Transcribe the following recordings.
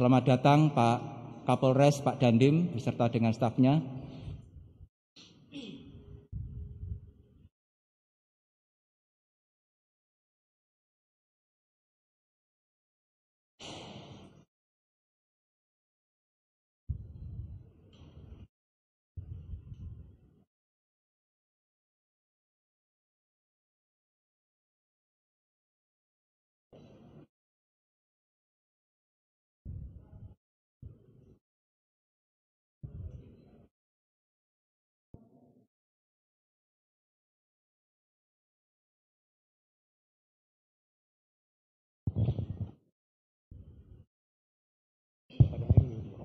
Selamat datang Pak Kapolres, Pak Dandim, beserta dengan stafnya.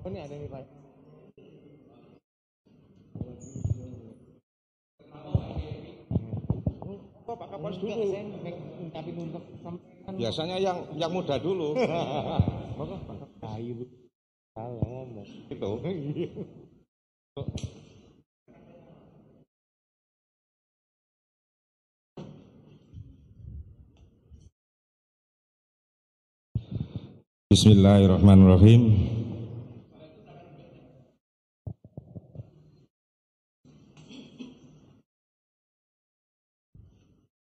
Oh ini ada nih Pak. Pak Kapolres dulu. Tapi untuk Biasanya yang yang muda dulu. Bapak Pak Kayu. Salah ngomong. Itu. Bismillahirrahmanirrahim.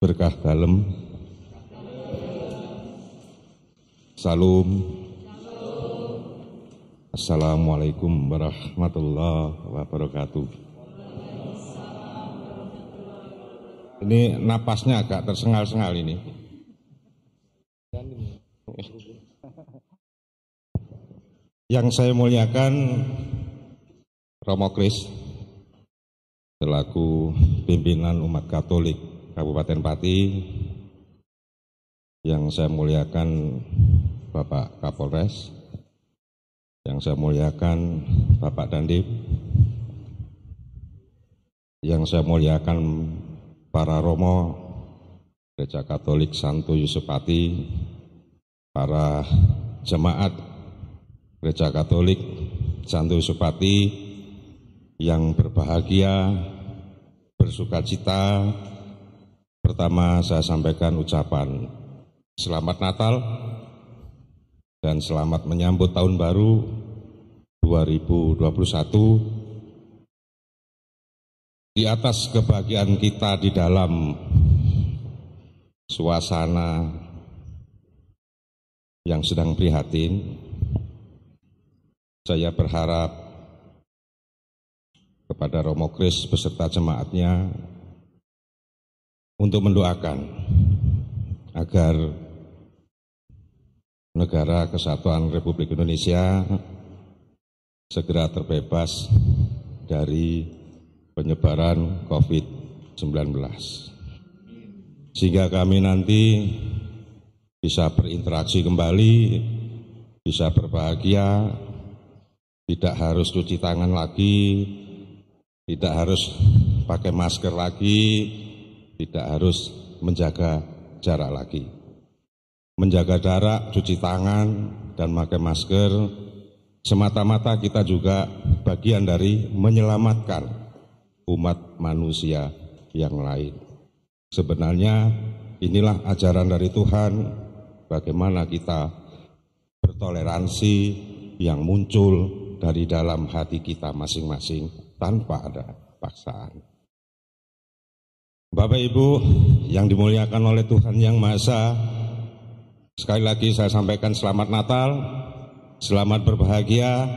Berkah dalam. Salam. Assalamualaikum warahmatullahi wabarakatuh. Ini napasnya agak tersengal-sengal ini. Yang saya muliakan Romo Kris selaku pimpinan umat Katolik Kabupaten Pati yang saya muliakan Bapak Kapolres yang saya muliakan Bapak Dandim yang saya muliakan para Romo Gereja Katolik Santo Yusupati para jemaat Gereja Katolik Santo Yusupati yang berbahagia bersuka cita pertama saya sampaikan ucapan selamat Natal dan selamat menyambut tahun baru 2021 di atas kebahagiaan kita di dalam suasana yang sedang prihatin, saya berharap kepada Romo Kris beserta jemaatnya untuk mendoakan agar negara kesatuan Republik Indonesia segera terbebas dari penyebaran COVID-19. Sehingga kami nanti bisa berinteraksi kembali, bisa berbahagia, tidak harus cuci tangan lagi, tidak harus pakai masker lagi, tidak harus menjaga jarak lagi. Menjaga jarak, cuci tangan, dan pakai masker, semata-mata kita juga bagian dari menyelamatkan umat manusia yang lain. Sebenarnya inilah ajaran dari Tuhan bagaimana kita bertoleransi yang muncul dari dalam hati kita masing-masing tanpa ada paksaan. Bapak Ibu yang dimuliakan oleh Tuhan Yang Maha Esa, sekali lagi saya sampaikan selamat Natal, selamat berbahagia,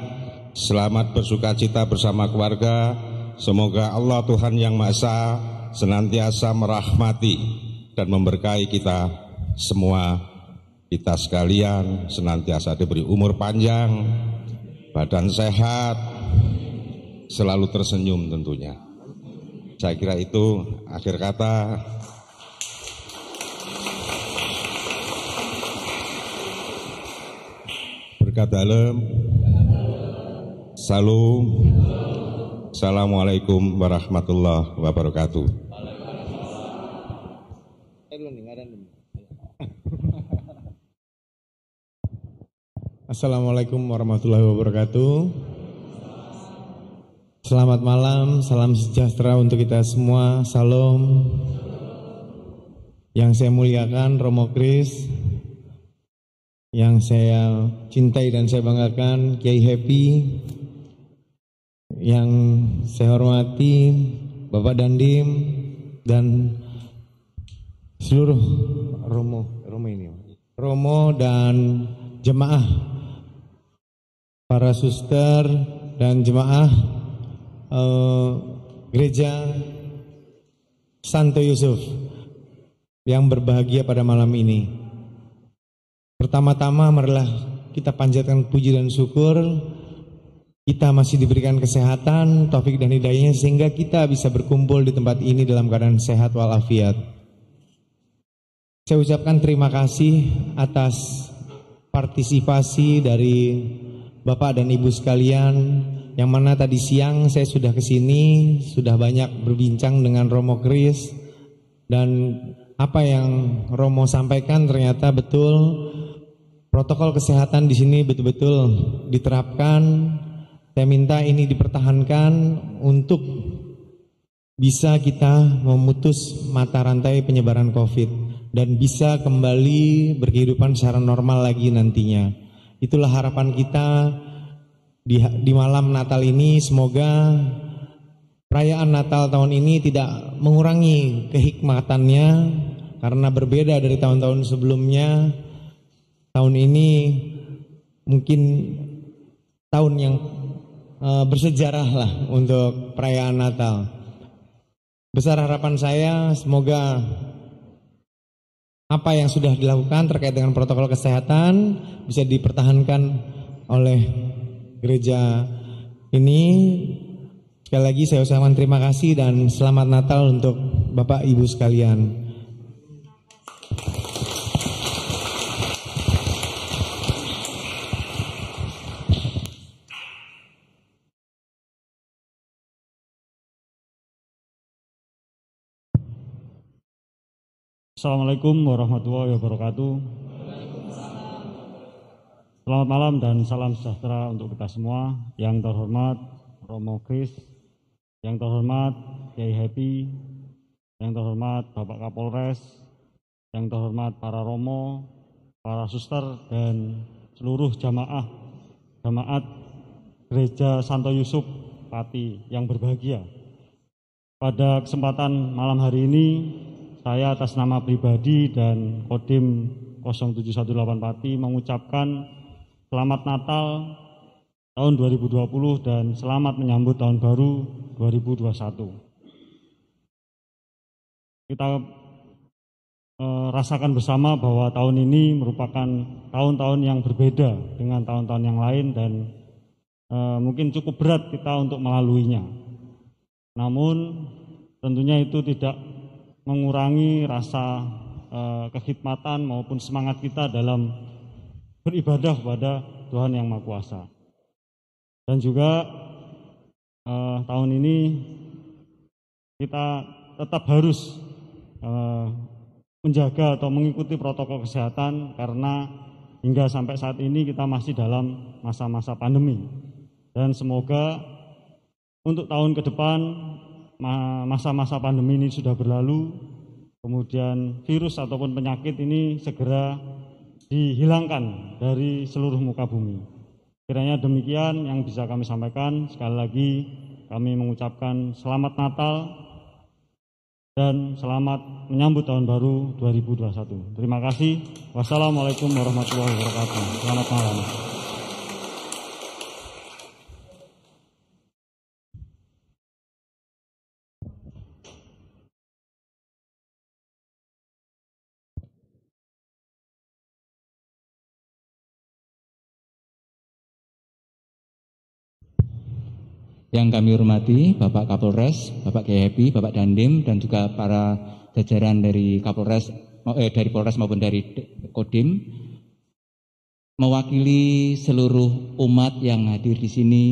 selamat bersuka cita bersama keluarga, Semoga Allah Tuhan Yang Maha Esa senantiasa merahmati dan memberkahi kita semua kita sekalian senantiasa diberi umur panjang, badan sehat, selalu tersenyum tentunya. Saya kira itu akhir kata. Berkat dalam. Salam. Assalamualaikum warahmatullahi wabarakatuh. Assalamualaikum warahmatullahi wabarakatuh. Selamat malam, salam sejahtera untuk kita semua. Salam. Yang saya muliakan Romo Kris, yang saya cintai dan saya banggakan Kiai Happy yang saya hormati Bapak Dandim dan seluruh Romo Romo ini Romo dan jemaah para suster dan jemaah eh, gereja Santo Yusuf yang berbahagia pada malam ini. Pertama-tama marilah kita panjatkan puji dan syukur kita masih diberikan kesehatan, taufik dan hidayahnya sehingga kita bisa berkumpul di tempat ini dalam keadaan sehat walafiat. Saya ucapkan terima kasih atas partisipasi dari Bapak dan Ibu sekalian yang mana tadi siang saya sudah ke sini, sudah banyak berbincang dengan Romo Kris. Dan apa yang Romo sampaikan ternyata betul. Protokol kesehatan di sini betul-betul diterapkan. Saya minta ini dipertahankan untuk bisa kita memutus mata rantai penyebaran COVID dan bisa kembali berkehidupan secara normal lagi nantinya. Itulah harapan kita di, di malam Natal ini. Semoga perayaan Natal tahun ini tidak mengurangi kehikmatannya karena berbeda dari tahun-tahun sebelumnya. Tahun ini mungkin tahun yang uh, bersejarah lah untuk perayaan Natal. Besar harapan saya semoga apa yang sudah dilakukan terkait dengan protokol kesehatan bisa dipertahankan oleh gereja ini. Sekali lagi saya ucapkan terima kasih dan selamat Natal untuk Bapak Ibu sekalian. Assalamualaikum warahmatullahi wabarakatuh. Selamat malam dan salam sejahtera untuk kita semua. Yang terhormat Romo Kris, yang terhormat Kiai Happy, yang terhormat Bapak Kapolres, yang terhormat para Romo, para suster dan seluruh jamaah jamaat Gereja Santo Yusuf Pati yang berbahagia. Pada kesempatan malam hari ini saya atas nama pribadi dan Kodim 0718 Pati mengucapkan selamat Natal tahun 2020 dan selamat menyambut tahun baru 2021. Kita eh, rasakan bersama bahwa tahun ini merupakan tahun-tahun yang berbeda dengan tahun-tahun yang lain dan eh, mungkin cukup berat kita untuk melaluinya. Namun tentunya itu tidak mengurangi rasa uh, kekhidmatan maupun semangat kita dalam beribadah kepada Tuhan yang Maha Kuasa. Dan juga uh, tahun ini kita tetap harus uh, menjaga atau mengikuti protokol kesehatan karena hingga sampai saat ini kita masih dalam masa-masa pandemi. Dan semoga untuk tahun ke depan masa-masa pandemi ini sudah berlalu, kemudian virus ataupun penyakit ini segera dihilangkan dari seluruh muka bumi. Kiranya demikian yang bisa kami sampaikan. Sekali lagi kami mengucapkan selamat Natal dan selamat menyambut tahun baru 2021. Terima kasih. Wassalamualaikum warahmatullahi wabarakatuh. Selamat malam. Yang kami hormati Bapak Kapolres, Bapak Happy, Bapak Dandim dan juga para jajaran dari Kapolres eh, dari Polres maupun dari Kodim mewakili seluruh umat yang hadir di sini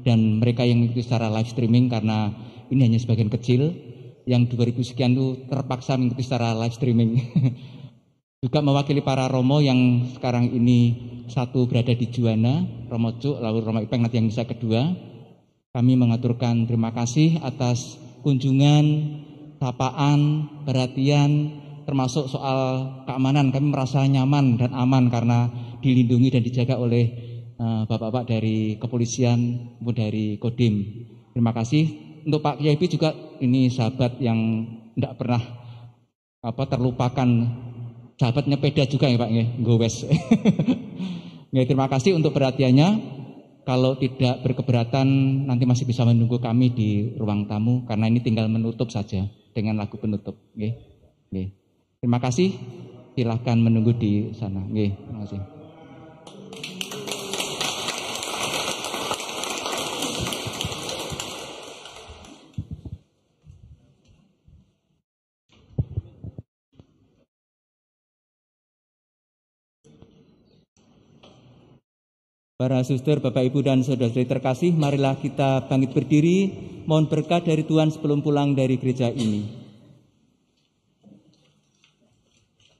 dan mereka yang mengikuti secara live streaming karena ini hanya sebagian kecil yang 2000 sekian itu terpaksa mengikuti secara live streaming. juga mewakili para Romo yang sekarang ini satu berada di Juwana, Romo Cuk, lalu Romo Ipeng yang bisa kedua, kami mengaturkan terima kasih atas kunjungan, sapaan, perhatian, termasuk soal keamanan. Kami merasa nyaman dan aman karena dilindungi dan dijaga oleh uh, bapak-bapak dari kepolisian maupun dari Kodim. Terima kasih untuk Pak Kiai juga ini sahabat yang tidak pernah apa terlupakan sahabatnya peda juga ya Pak ya, gowes. terima kasih untuk perhatiannya. Kalau tidak berkeberatan nanti masih bisa menunggu kami di ruang tamu karena ini tinggal menutup saja dengan lagu penutup. Oke. Oke. Terima kasih. Silahkan menunggu di sana. Oke, terima kasih. Para suster, Bapak Ibu dan Saudara-saudari terkasih, marilah kita bangkit berdiri, mohon berkat dari Tuhan sebelum pulang dari gereja ini.